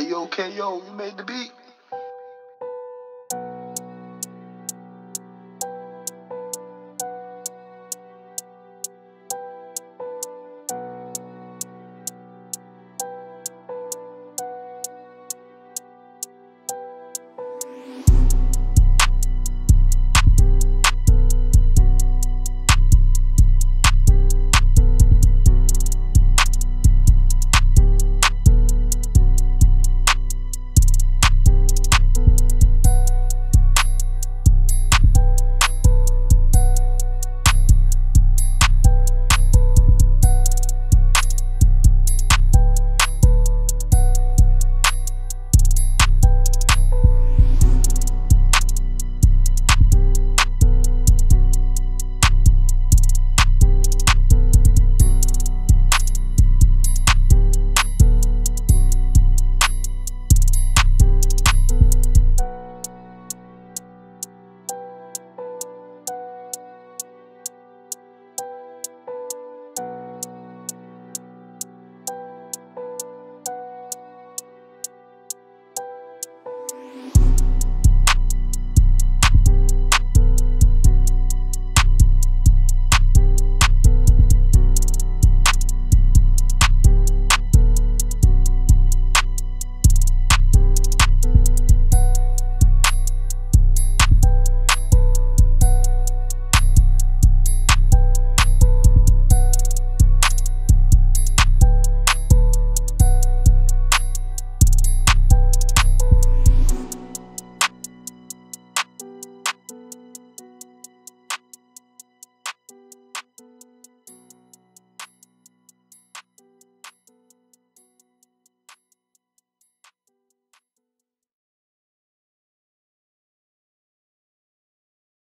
Yo, KO, you made the beat.